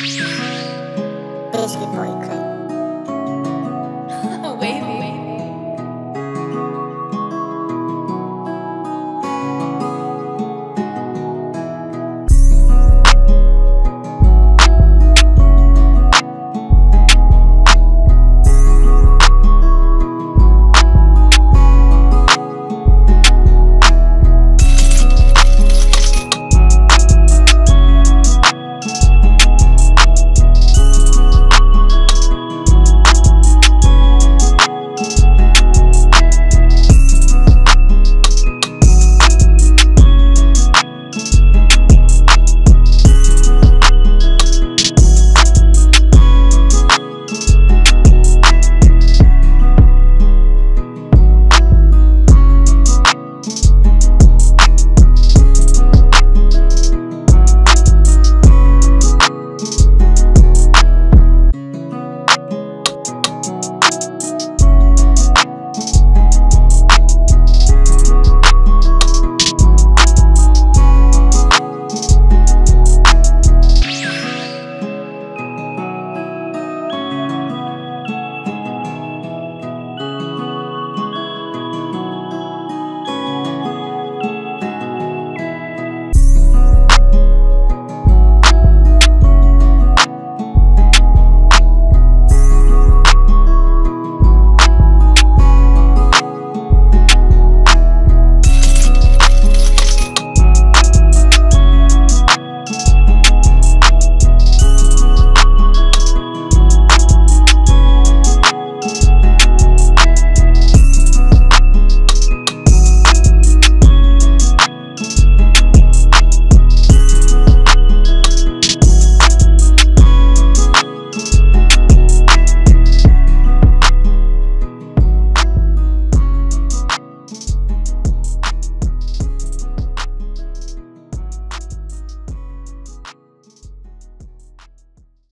Biscuit boy Club.